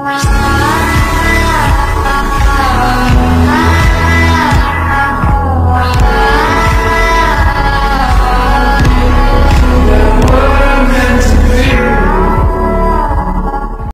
Bye.